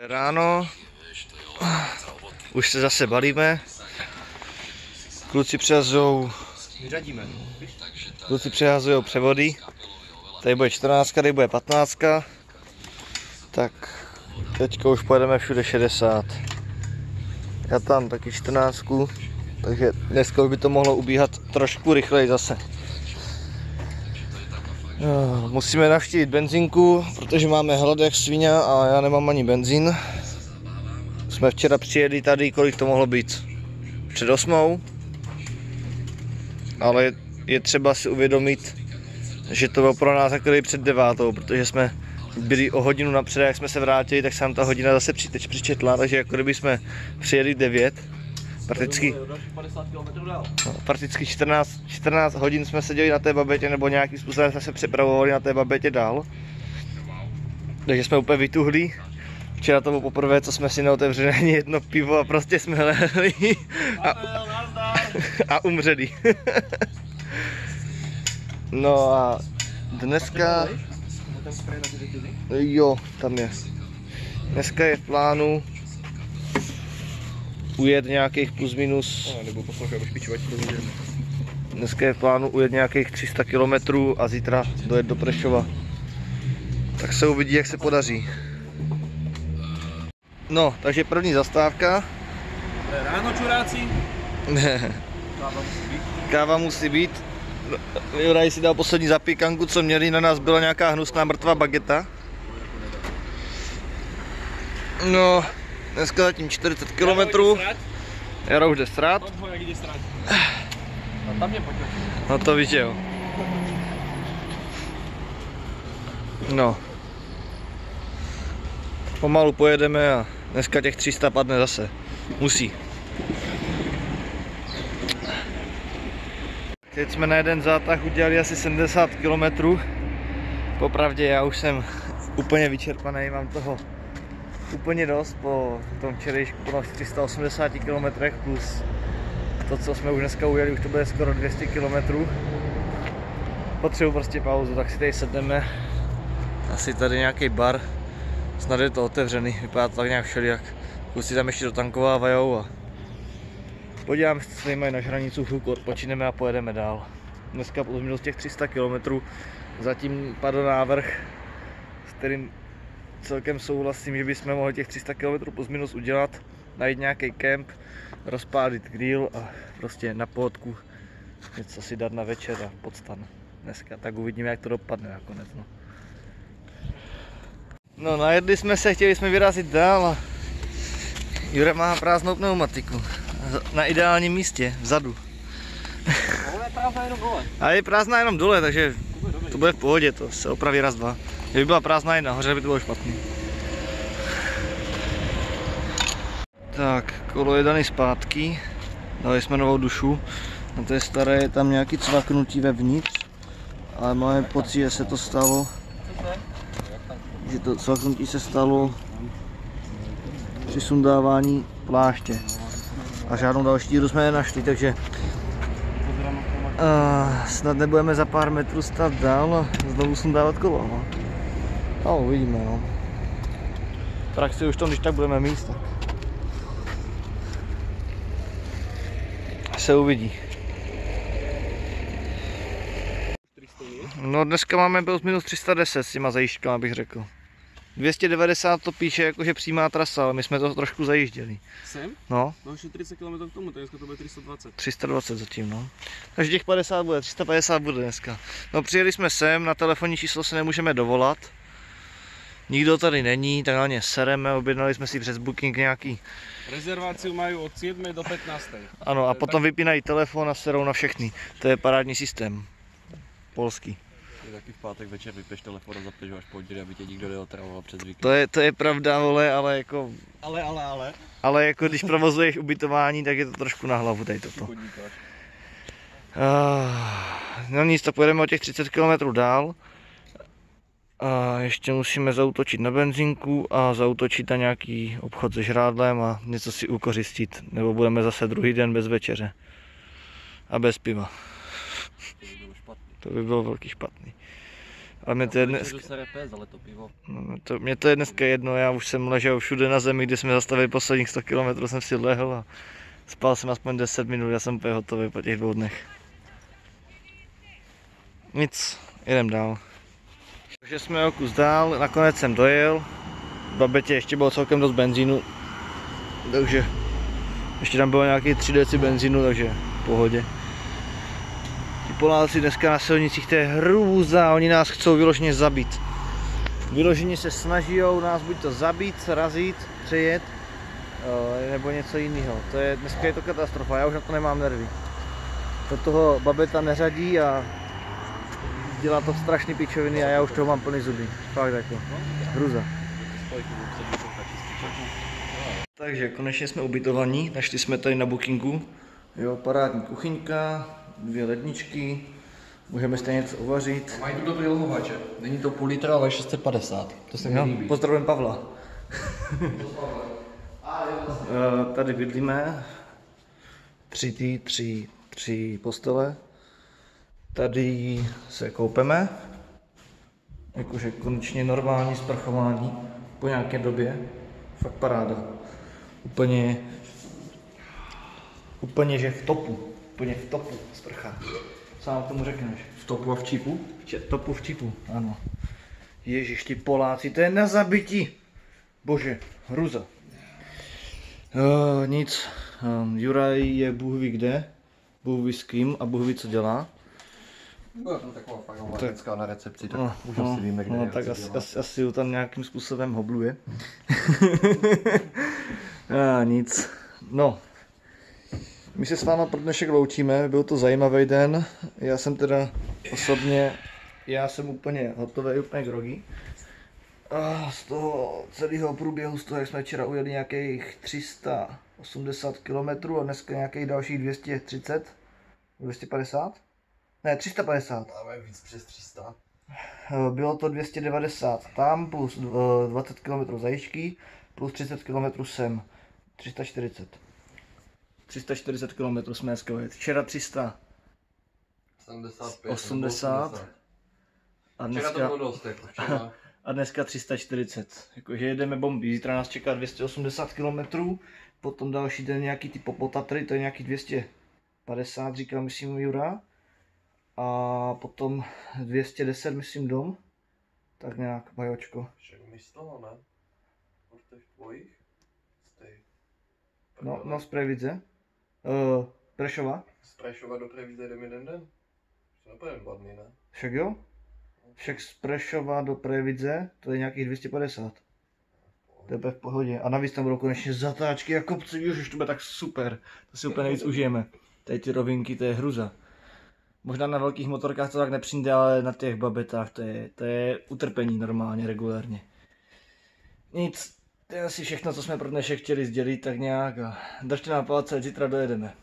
Ráno, už se zase balíme. Kluci Vyřadíme. kluci přehazují převody. Tady bude 14, tady bude 15. Tak teďka už pojedeme všude 60. Já tam taky 14. Takže dneska už by to mohlo ubíhat trošku rychleji zase. No, Musíme navštívit benzínku, protože máme hlad jak svině a já nemám ani benzín. Jsme včera přijeli tady, kolik to mohlo být? Před osmou. Ale je, třeba si uvědomit, že to bylo pro nás takový před devátou, protože jsme byli o hodinu napřed, jak jsme se vrátili, tak se nám ta hodina zase přičetla, takže jako kdyby jsme přijeli 9, prakticky, Dalších 50 km dál. no, prakticky 14, 14 hodin jsme seděli na té babetě, nebo nějakým způsobem jsme se přepravovali na té babetě dál. Takže jsme úplně vytuhlí. Včera to bylo poprvé, co jsme si neotevřeli ani jedno pivo a prostě jsme lehli a, a umřeli. no a dneska, jo, tam je. Dneska je v plánu ujet nějakých plus minus, No, nebo dneska je v plánu ujet nějakých 300 km a zítra dojet do Prešova. Tak se uvidí, jak se podaří. No, takže první zastávka. Ráno, čuráci. Káva musí být. Káva musí být. Juraj si dal poslední zapíkanku, co měli, na nás byla nějaká hnusná mrtvá bageta. No, dneska zatím 40 km. Jara už jde srát. A tam je pojď. No to víš, jo. No. Pomalu pojedeme a dneska těch 300 padne zase. Musí. Teď jsme na jeden zátah udělali asi 70 km. Popravdě já už jsem úplně vyčerpaný, mám toho úplně dost po tom včerejšku po 380 km plus to, co jsme už dneska ujeli, už to bude skoro 200 km. Potřebuji prostě pauzu, tak si tady sedneme. Asi tady nějaký bar. Snad je to otevřený, vypadá to tak nějak všelijak. Kluci tam ještě dotankovávajou a podívám se, co mají na hranicu, chvilku odpočineme a pojedeme dál. Dneska plus minus těch 300 km zatím padl návrh, s kterým celkem souhlasím, že bychom mohli těch 300 km plus minus udělat, najít nějaký kemp, rozpálit grill a prostě na pohodku něco si dát na večer a podstan dneska. Tak uvidíme, jak to dopadne nakonec. No. no najedli jsme se, chtěli jsme vyrazit dál a Jure má prázdnou pneumatiku. Na ideálním místě, vzadu. Je prázdná jenom dole. A je prázdná jenom dole, takže to bude v pohodě, to se opraví raz, dva. Kdyby byla prázdná i nahoře, by to bylo špatný. Tak, kolo je daný zpátky. Dali jsme novou dušu. Na té staré je tam nějaký cvaknutí vevnitř. Ale máme pocit, že se to stalo, že to cvaknutí se stalo při sundávání pláště. A žádnou další díru jsme nenašli, takže Uh, snad nebudeme za pár metrů stát dál a znovu sundávat kolo. No. No uvidíme. No. Praxi už to, když tak budeme mít, tak se uvidí. No dneska máme plus minus 310 s těma zajížďkama, bych řekl. 290 to píše jakože přímá trasa, ale my jsme to trošku zajížděli. Sem? No, No ještě 30 km k tomu, tak dneska to bude 320. 320 zatím, no. Takže těch 50 bude, 350 bude dneska. No přijeli jsme sem, na telefonní číslo se nemůžeme dovolat. Nikdo tady není, tak na ně sereme, objednali jsme si přes booking nějaký. Rezerváciu mají od 7 do 15. Ano, a Tak- potom vypínají telefon a serou na všechny. To je parádní systém. Polský. Ty taky v pátek večer vypeš telefon a zapneš ho až pondělí, aby tě nikdo neotravoval přes víkend. To je, to je pravda, vole, ale jako, Ale, ale, ale. ale jako když provozuješ ubytování, tak je to trošku na hlavu tady toto. Uh, no nic, tak pojedeme o těch 30 km dál. A ještě musíme zautočit na benzínku a zautočit na nějaký obchod se žrádlem a něco si ukořistit. Nebo budeme zase druhý den bez večeře. A bez piva. To by bylo velký špatný. Ale mě to je Dnes... dnes, Večeřu se repes, ale to pivo. no, to, mě to je dneska jedno, já už jsem ležel všude na zemi, kde jsme zastavili posledních 100 km, jsem si lehl a spal jsem aspoň 10 minut, já jsem úplně hotový po těch dvou dnech. Nic, jedem dál. Takže jsme o kus dál, nakonec jsem dojel. V Babetě ještě bylo celkem dost benzínu, takže ještě tam bylo nějaký 3 deci benzínu, takže v pohodě. Ti Poláci dneska na silnicích, to je hrůza, oni nás chcou vyloženě zabít. Vyloženě se snaží nás buď to zabít, razit, přejet, eh, nebo něco jiného. To je, dneska je to katastrofa, já už na to nemám nervy. Do toho babeta neřadí a dělá to strašný pičoviny a já už toho mám plný zuby. Fakt jako, hruza. Takže konečně jsme ubytovaní, našli jsme tady na bookingu. Jo, parádní kuchyňka, dvě ledničky, můžeme stejně něco uvařit. Mají tu dobrý lohovače. Není to půl litra, ale 650. To se mi Jo, líbí. pozdravím Pavla. Eh, tady bydlíme. Tři tý, tři, tři postele. Tady se koupeme. Jakože konečně normální sprchování po nějaké době. Fakt paráda. Úplně, úplně že v topu. Úplně v topu sprcha. Co nám k tomu řekneš? V topu a v čipu? V če- topu v čipu, ano. Ježiš, ty Poláci, to je na zabití. Bože, hruza. Uh, nic, um, Juraj je Bůh ví kde, Bůh ví s kým a Bůh ví co dělá. Byla tam taková na recepci, tak No, už no, asi víme, kde no, tak asi, asi, asi ju tam nějakým způsobem hobluje. a nic. No. My se s váma pro dnešek loučíme, byl to zajímavý den. Já jsem teda osobně, já jsem úplně hotový, úplně grogy. A z toho celého průběhu, z toho, jak jsme včera ujeli nějakých 380 km a dneska nějakých dalších 230, 250? Ne, 350. Máme víc přes 300. Eh, Bylo to 290 tam plus eh, 20 km zajišťky plus 30 km sem. 340. 340 km jsme dneska jet. Včera 300 75. 80. a Včera to dneska, bylo dost, jako včera. a dneska 340. Jakože jedeme bomby. Zítra nás čeká 280 km, potom další den nějaký ty popotatry, to je nějaký 250, říkal myslím Jura. A potom 210, myslím, dom. Tak nějak, bajočko. Však my z toho, ne? Od těch tvojich? Z těch... No, no z Previdze. Uh, Prešova. Z Prešova do Prevíze jdeme jeden den? To nepojedeme dva dny, ne? Však jo? Však z Prešova do Previdze, to je nějakých 250. To je v pohodě. A navíc tam budou konečně zatáčky a kopce, ježiš, to bude tak super. To si úplně nejvíc užijeme. Tady ty rovinky, to je hruza. Možná na velkých motorkách to tak nepřijde, ale na těch babetách to je, to je utrpení normálně, regulérně. Nic, to je asi všechno, co jsme pro dnešek chtěli sdělit tak nějak a držte nám palce, zítra dojedeme.